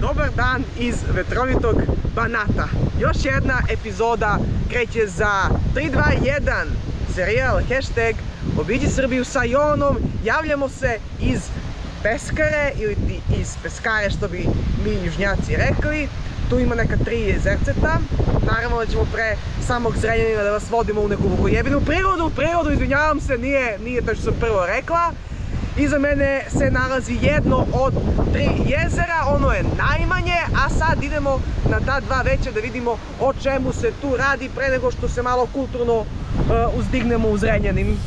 Dobar dan iz vetrovitog Banata. Još jedna epizoda kreće za 321 serijal hashtag Obiđi Srbiju sa Jonom. Javljamo se iz Peskare ili iz Peskare što bi mi južnjaci rekli. Tu ima neka tri jezerceta. Naravno da ćemo pre samog Zrenjanina da vas vodimo u neku vukojebinu prirodu. Prirodu, izvinjavam se, nije, nije to što sam prvo rekla. Iza mene se nalazi jedno od tri jezera, ono je najmanje, a sad idemo na ta dva veća da vidimo o čemu se tu radi pre nego što se malo kulturno uh, uzdignemo u Zrenjanin.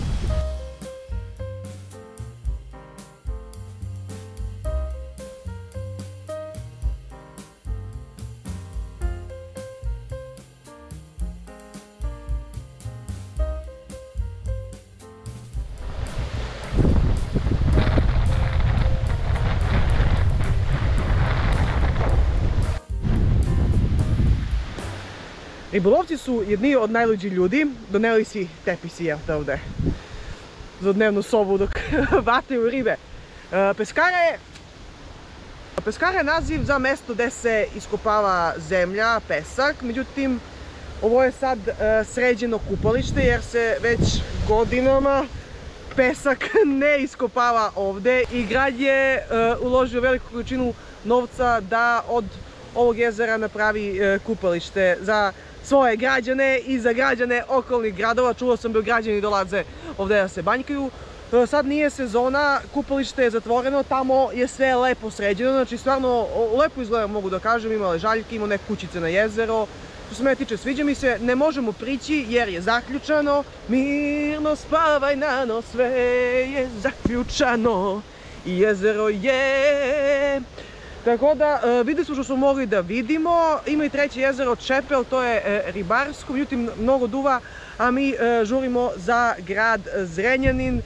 Ribolovci su jedni od najluđih ljudi, doneli si tepisi ovde? Za dnevnu sobu dok vataju ribe. Peskara je Peskara je naziv za mesto gde se iskopava zemlja, pesak, međutim ovo je sad sređeno kupalište jer se već godinama pesak ne iskopava ovde. I grad je uložio veliku količinu novca da od ovog jezera napravi kupalište. Za svoje građane i za građane okolnih gradova. Čuo sam da građani dolaze ovde da se banjkaju. Sad nije sezona, kupalište je zatvoreno, tamo je sve lepo sređeno, znači stvarno lepo izgleda mogu da kažem, ima ležaljke, ima neke kućice na jezero. Što se mene tiče, sviđa mi se, ne možemo prići jer je zaključano. Mirno spavaj nano, sve je zaključano i jezero je tako da, videli smo što smo mogli da vidimo. Ima i treće jezero Čepel, to je ribarsko, međutim mnogo duva, a mi žurimo za grad Zrenjanin,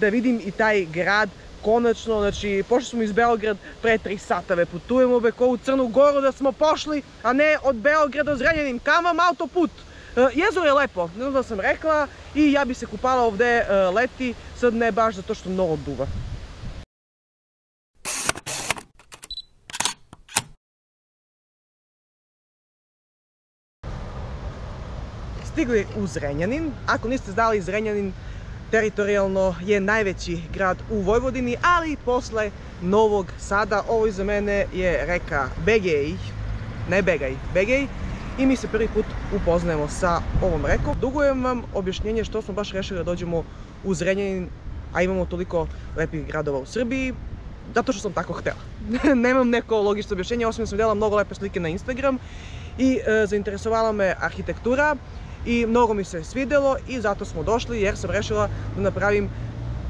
da vidim i taj grad konačno, znači, pošli smo iz Beograd pre 3 satave, putujemo beko u Crnu Goru da smo pošli, a ne od Beograda do Zrenjanin, kam vam autoput? Jezero je lepo, ne znam da sam rekla, i ja bi se kupala ovde leti, sad ne baš zato što mnogo duva. Stigli u Zrenjanin. Ako niste znali, Zrenjanin teritorijalno je najveći grad u Vojvodini, ali posle Novog Sada, ovo iza mene je reka Begej, ne Begaj, Begej, i mi se prvi put upoznajemo sa ovom rekom. Dugujem vam objašnjenje što smo baš rešili da dođemo u Zrenjanin, a imamo toliko lepih gradova u Srbiji, zato što sam tako htela. Nemam neko logično objašnjenje, osim da sam videla mnogo lepe slike na Instagram i e, zainteresovala me arhitektura, i mnogo mi se svidelo i zato smo došli jer sam rešila da napravim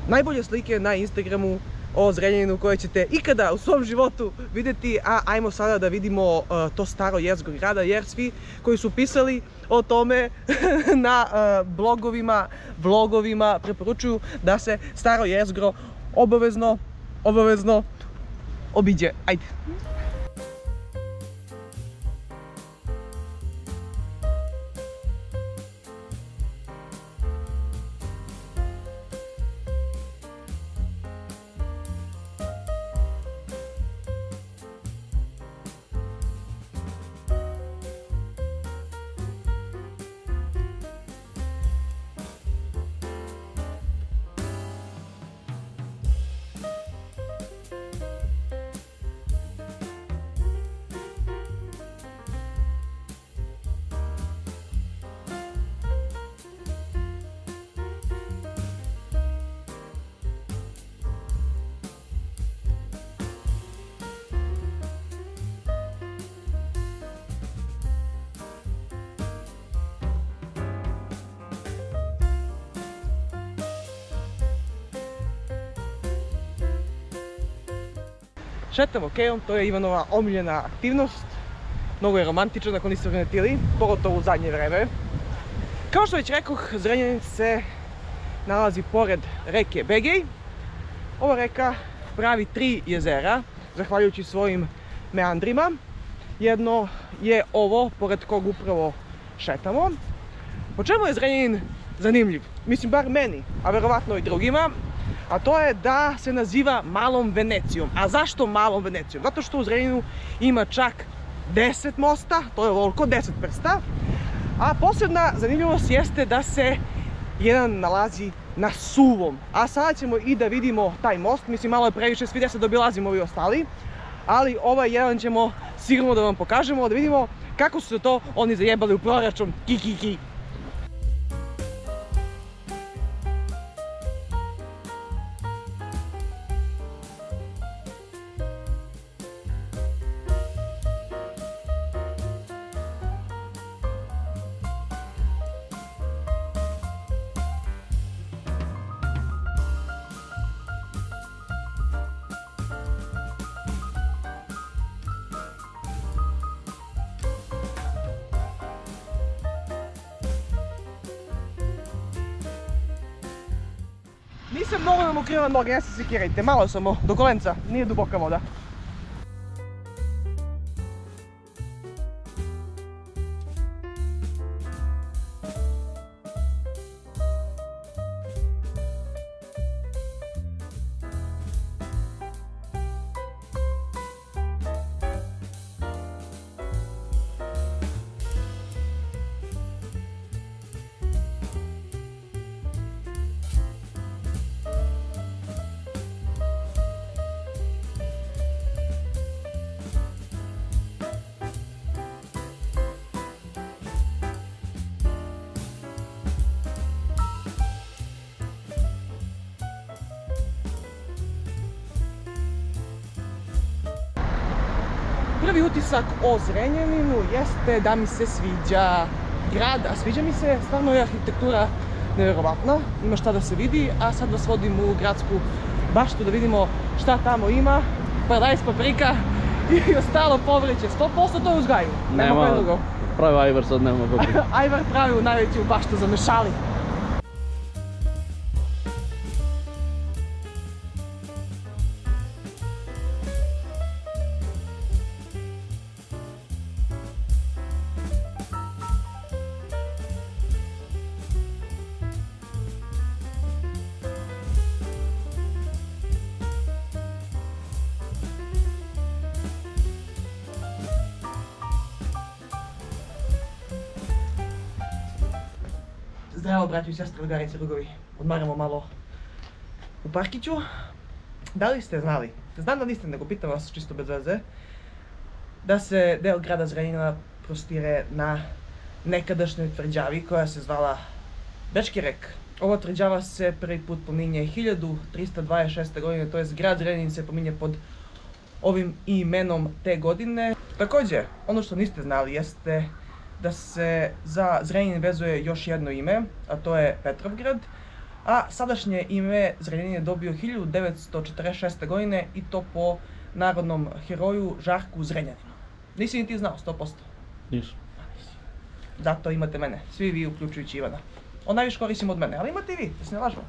najbolje slike na Instagramu o Zrenjaninu koje ćete ikada u svom životu vidjeti, a ajmo sada da vidimo uh, to staro jezgro grada, jer svi koji su pisali o tome na uh, blogovima, vlogovima preporučuju da se staro jezgro obavezno, obavezno obiđe. Ajde! Šetamo kejom, to je Ivanova omiljena aktivnost. Mnogo je romantičan ako niste primetili, pogotovo u zadnje vreme. Kao što već rekoh, Zrenjanin se nalazi pored reke Begej. Ova reka pravi tri jezera, zahvaljujući svojim meandrima. Jedno je ovo, pored kog upravo šetamo. Po čemu je Zrenjanin zanimljiv? Mislim, bar meni, a verovatno i drugima. A to je da se naziva Malom Venecijom. A zašto Malom Venecijom? Zato što u Zrenjaninu ima čak 10 mosta, to je ovoliko, 10 prsta. A posebna zanimljivost jeste da se jedan nalazi na suvom. A sada ćemo i da vidimo taj most, mislim malo je previše, svi se dobilazimo ovi ostali. Ali ovaj jedan ćemo sigurno da vam pokažemo, da vidimo kako su to oni zajebali u proračun. Ki, ki, ki. Nisam mnogo da mu noge, ne se sekirajte, malo samo, do kolenca, nije duboka voda. Prvi utisak o Zrenjaninu jeste da mi se sviđa grad, a sviđa mi se, stvarno je arhitektura nevjerovatna, ima šta da se vidi, a sad vas vodim u gradsku baštu da vidimo šta tamo ima, paradajz, paprika i ostalo povrće, 100% to je uzgaju, nema koje drugo. Pravi ajvar sad nema paprika. Ajvar pravi u najveću baštu za mešali. Zdravo, braćo i sestre, drugarice, drugovi. Odmaramo malo u parkiću. Da li ste znali, znam da niste, nego pitam vas čisto bez veze, da se deo grada Zrenjanina prostire na nekadašnjoj tvrđavi koja se zvala Bečki rek. Ova tvrđava se prvi put pominje 1326. godine, to jest grad Zrenjanin se pominje pod ovim imenom te godine. Takođe, ono što niste znali jeste da se za Zrenjanin vezuje još jedno ime, a to je Petrovgrad, a sadašnje ime Zrenjanin je dobio 1946. godine i to po narodnom heroju Žarku Zrenjaninu. Nisi ni ti znao, 100%. Nisam. Zato imate mene, svi vi uključujući Ivana. On najviše koristim od mene, ali imate i vi, da se ne lažemo.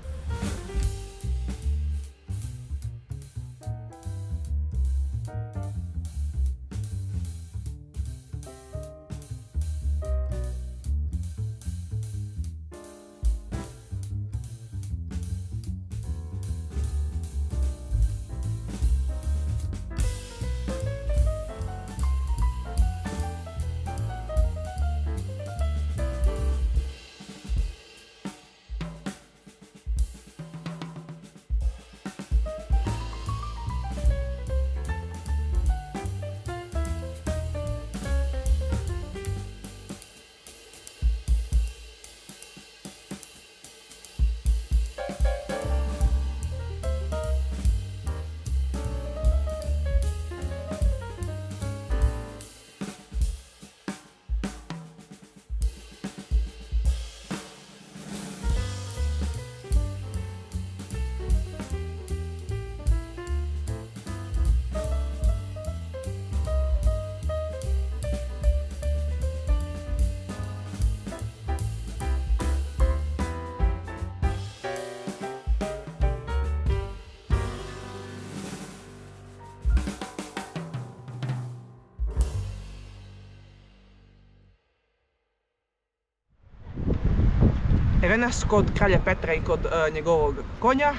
Evo nas kod kralja Petra i kod e, njegovog konja.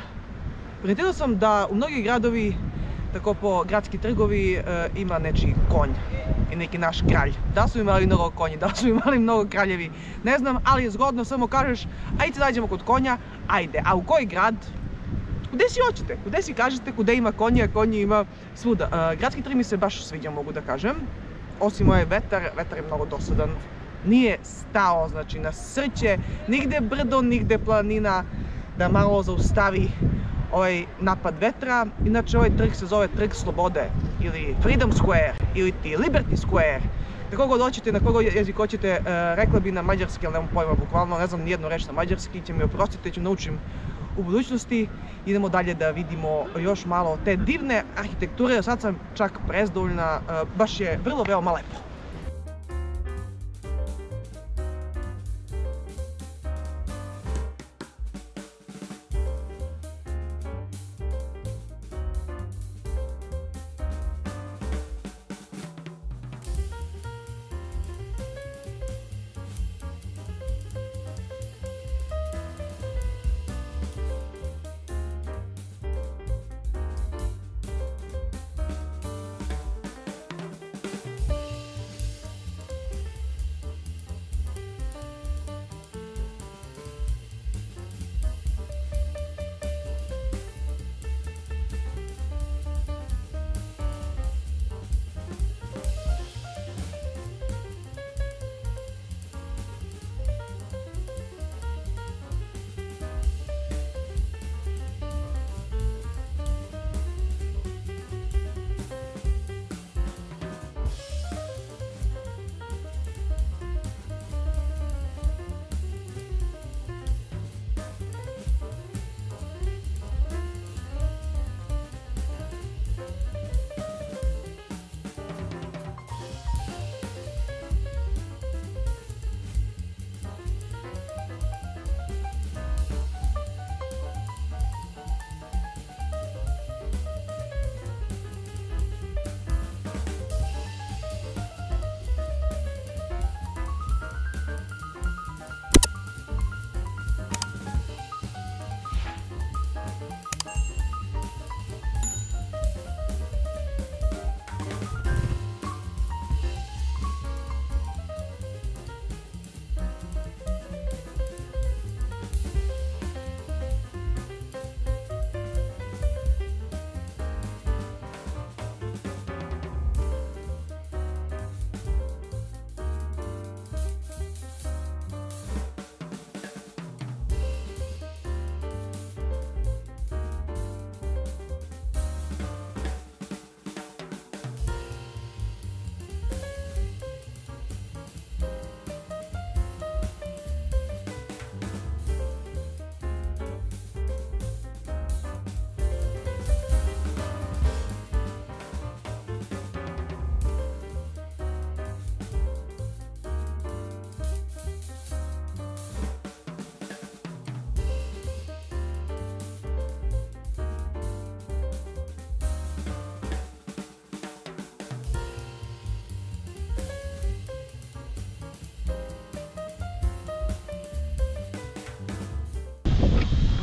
Primetila sam da u mnogi gradovi, tako po gradski trgovi, e, ima nečiji konj i neki naš kralj. Da su imali mnogo konji, da su imali mnogo kraljevi, ne znam, ali je zgodno samo kažeš, ajde se nađemo kod konja, ajde. A u koji grad? Gde si hoćete, gde si kažete, gde ima konja, konji ima svuda. E, gradski trg mi se baš sviđa, mogu da kažem. Osim ovaj vetar, vetar je mnogo dosadan. Nije stao, znači na srće, nigde brdo, nigde planina, da malo zaustavi ovaj napad vetra. Inače ovaj trg se zove Trg Slobode ili Freedom Square ili ti Liberty Square. Kako god hoćete, na koji god jezik hoćete, e, rekla bi na mađarski, ali nemam pojma, bukvalno ne znam nijednu reč na mađarski, će mi oprostiti, ću naučim u budućnosti. Idemo dalje da vidimo još malo te divne arhitekture, sad sam čak prezdovoljna, e, baš je vrlo veoma lepo.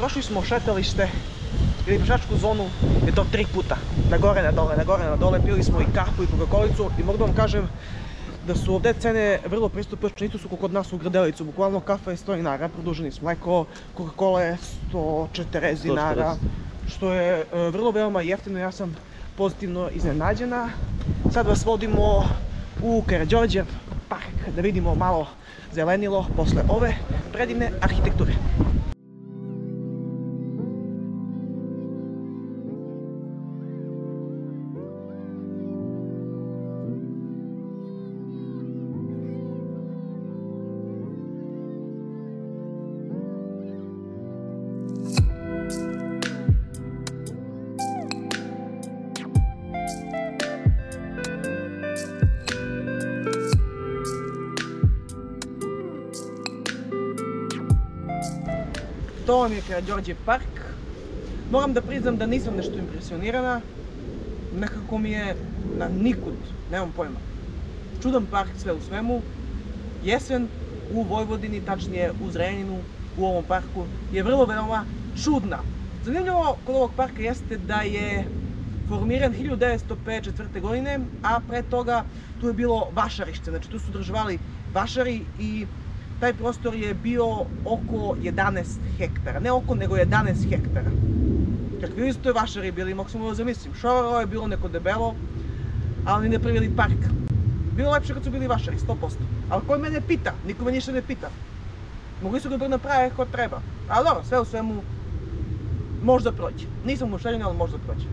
Prošli smo šetalište ili pešačku zonu je to tri puta. Na gore, na dole, na gore, na dole. Pili smo i kafu i coca i mogu da vam kažem da su ovdje cene vrlo pristupačne, nisu su kako kod nas u Gradelicu, bukvalno kafa je 100 dinara, produženi s mleko, Coca-Cola je 140 dinara, što je e, vrlo veoma jeftino, ja sam pozitivno iznenađena. Sad vas vodimo u Karađorđev park da vidimo malo zelenilo posle ove predivne arhitekture. Je Karađorđe park. Moram da priznam da nisam nešto impresionirana. Nekako mi je na nikud, nemam pojma. Čudan park sve u svemu. Jesen u Vojvodini, tačnije u Zrenjaninu, u ovom parku, je vrlo veoma čudna. Zanimljivo kod ovog parka jeste da je formiran 1954. godine, a pre toga tu je bilo vašarište, znači tu su državali vašari i taj prostor je bio oko 11 hektara, ne oko, nego 11 hektara. Kakvi isto je vašari bili, mogu samo da zamislim. Šoraro je bilo neko debelo, ali ne pravili park. Bilo lepše kad su bili vašari, 100%. Ali ko mene pita? Niko me ništa ne pita. Mogli su ga da naprave kako treba. Ali dobro, sve u svemu, možda proći. Nisam mušeljen, ali možda proći.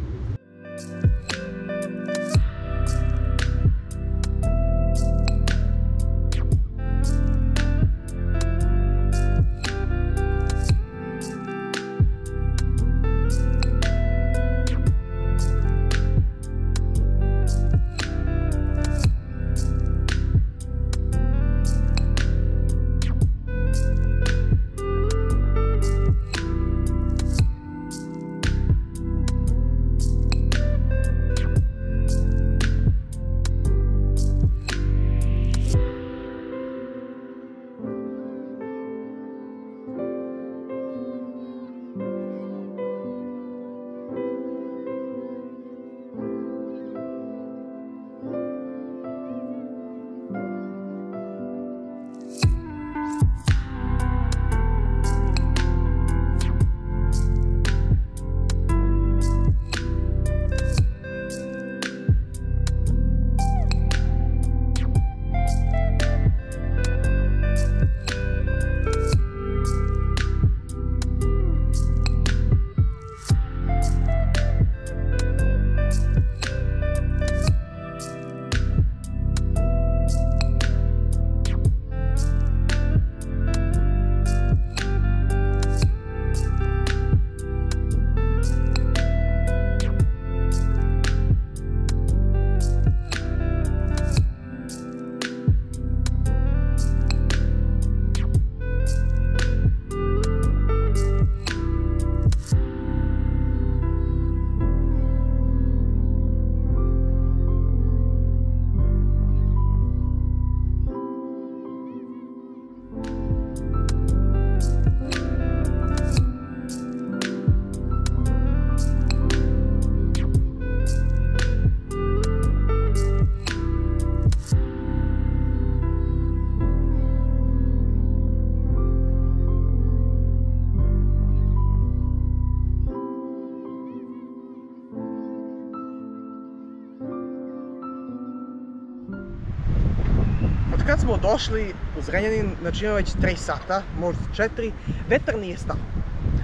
Kad smo došli u Zrenjanin, znači ima već 3 sata, možda 4, vetar nije stao.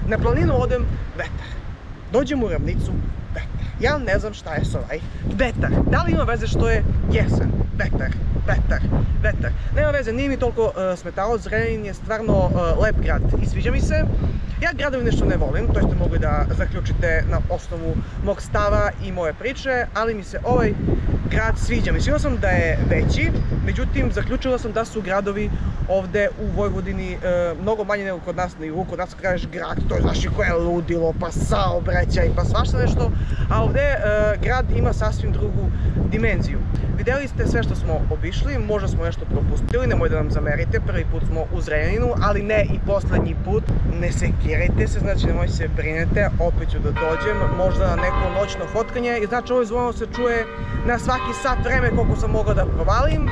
Na planinu odem, vetar. Dođem u ravnicu, vetar. Ja ne znam šta je s ovaj vetar. Da li ima veze što je jesen? Vetar, vetar, vetar. Nema veze, nije mi toliko uh, smetalo, Zrenjanin je stvarno uh, lep grad i sviđa mi se. Ja gradovi nešto ne volim, to ste mogli da zaključite na osnovu mog stava i moje priče, ali mi se ovaj grad sviđa. Mislila sam da je veći, međutim zaključila sam da su gradovi ovde u Vojvodini e, mnogo manje nego kod nas na jugu. Kod nas kažeš grad, to je znaš i koje je ludilo, pa saobraćaj, pa svašta nešto, a ovde e, grad ima sasvim drugu dimenziju. Videli ste sve što smo obišli, možda smo nešto propustili, nemoj da nam zamerite, prvi put smo u Zrenjaninu, ali ne i poslednji put. Ne sekirajte se, znači nemoj se brinete, opet ću da dođem, možda na neko noćno fotkanje, i znači ovo zvono se čuje na svaki sat vreme koliko sam mogla da provalim.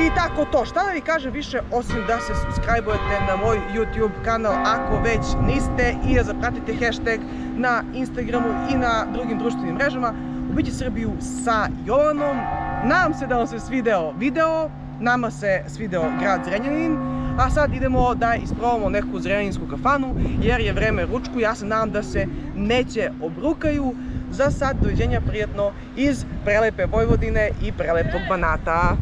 I tako to, šta da vi kažem više osim da se subscribe-ujete na moj YouTube kanal ako već niste i da zapratite hashtag na Instagramu i na drugim društvenim mrežama Ubići Srbiju sa Jovanom. Nadam se da vam se svideo video, nama se svideo grad Zrenjanin, a sad idemo da isprobamo neku zrenjaninsku kafanu jer je vreme ručku, ja se nadam da se neće obrukaju. Za sad, doviđenja prijatno iz prelepe Vojvodine i prelepog Banata.